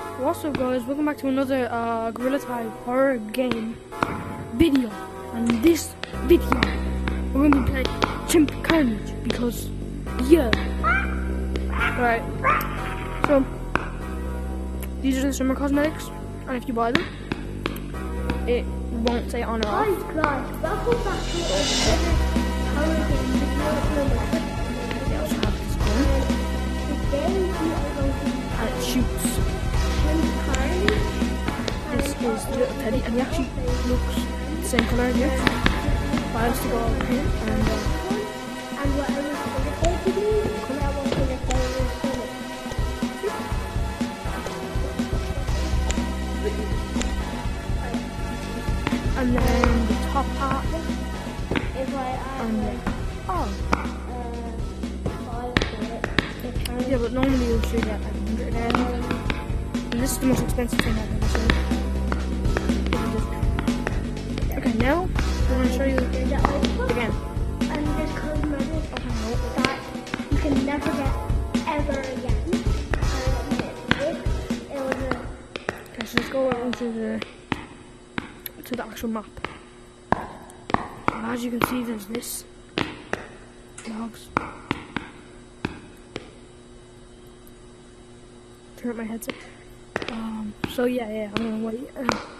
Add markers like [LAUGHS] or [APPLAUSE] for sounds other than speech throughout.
What's up guys, welcome back to another uh, Gorilla Tag horror game video. And this video, we're going to be playing Chimp Carnage because, yeah. Right, so, these are the summer cosmetics, and if you buy them, it won't say on or off. guys, welcome back to another horror game also this gun, and it shoots. Is teddy, and he actually looks the same colour here. Files to go over here, and uh, And then the top part, is I and like, oh. uh, Yeah, but normally you'll see that at 100 and and this is the most expensive thing I've ever now I'm going to show you there's an output again. and there's cosmetics that you can never get ever again. This, it was a Okay, so let's go into the to the actual map. And as you can see, there's this logs. Turn up my headset. Um, so yeah, yeah, I'm gonna wait. Uh,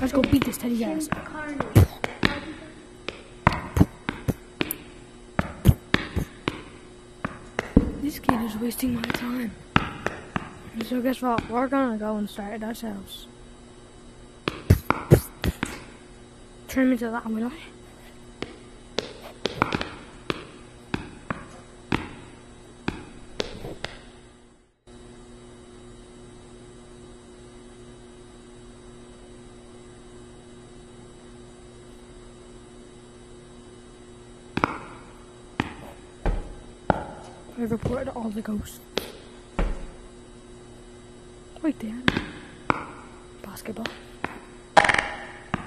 Let's go beat this teddy ass. This kid is wasting my time. So guess what? We're gonna go and start it ourselves. Turn me to that, will I? I've reported all the ghosts. Wait there. Basketball.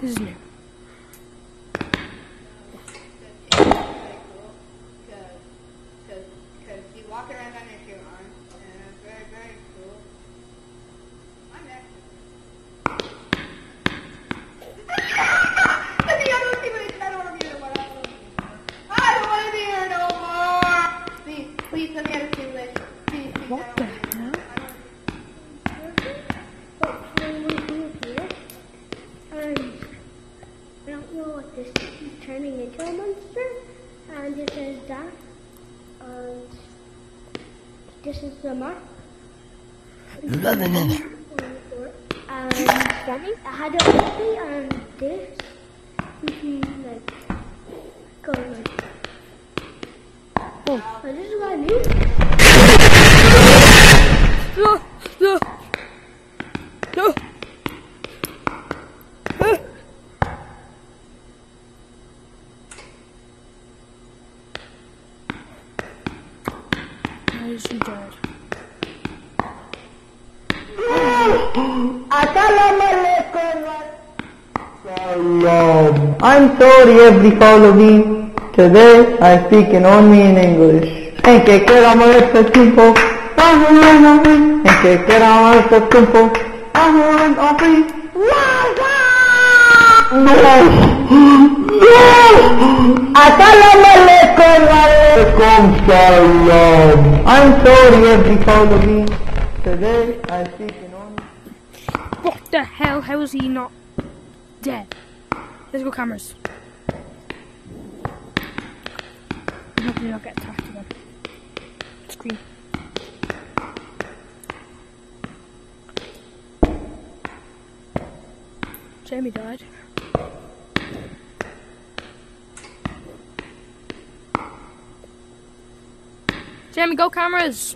This is new. Because you walk around on your two arms, and it's very, very cool. I'm next. I don't want to be I don't want to be here. I don't want to be here no more. Please, please, let me have a stimulation. Please, please. What I the don't hell? But when we do here, and I don't know what this is turning into a monster, and it says that, and this is the map. And I had a movie and this, like go like, Oh. and this is what I. No! No! No! Ah. Why is he dead? I'm sorry every following. Today I speak in only in English. En que queramos este tiempo. Vamos a ver. En que queramos este tiempo. Vamos a ver. No. [GASPS] No. Assalamu alaikum alaikum salam. I'm sorry every following. Today I speak in only What the hell? How is he not dead? Let's go cameras. Hopefully not get attacked again. Screen. Jamie died. Jamie, go cameras.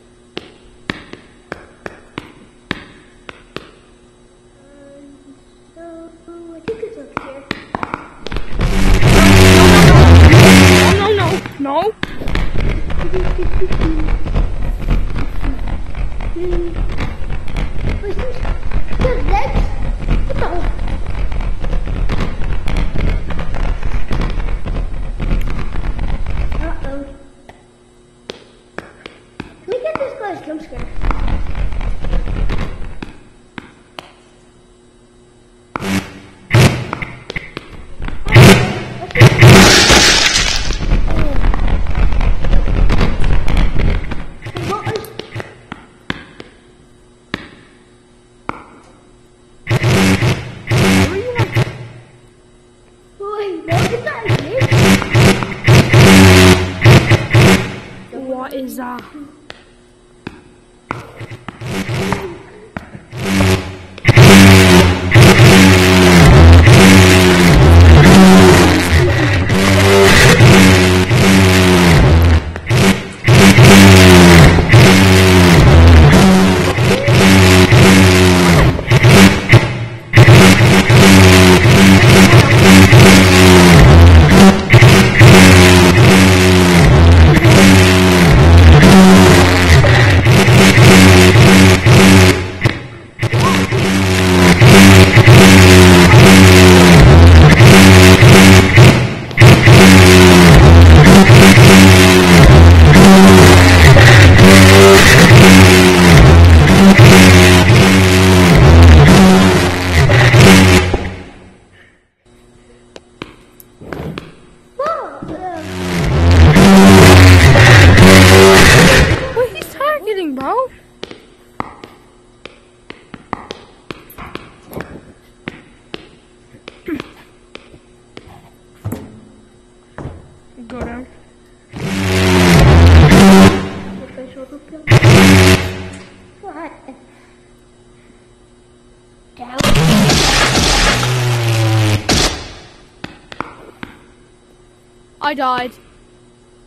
Um, so, I think it's up here. No, no, no, no. Wait, there's there's legs? What the? Uh-oh. Can this guy's jump scare? What is Wait, bro? Go? Down. I died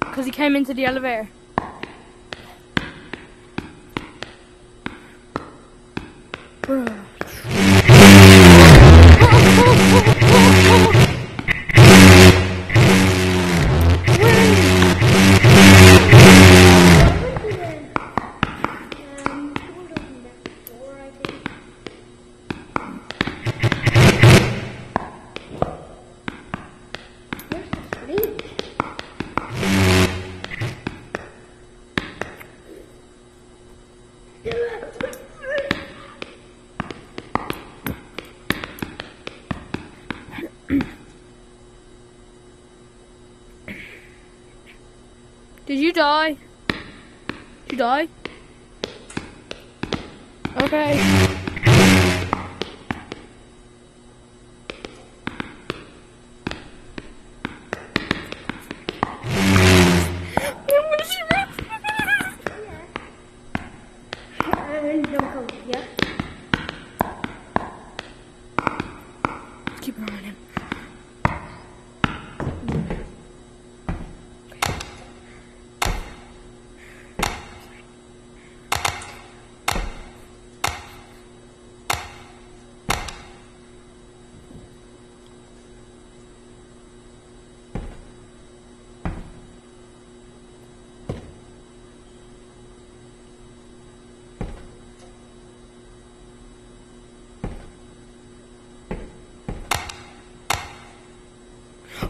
because he came into the elevator. Bruh. Um, someone opened that door, I think. Where's the fridge? Did you die? Did you die? Okay.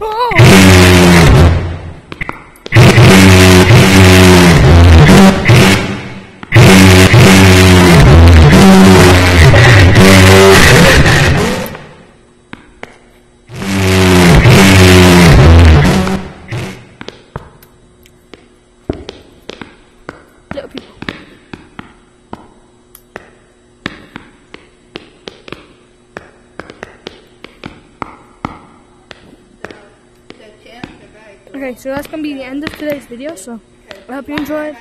Oh! [LAUGHS] Okay, so that's gonna be the end of today's video. So I hope you enjoyed.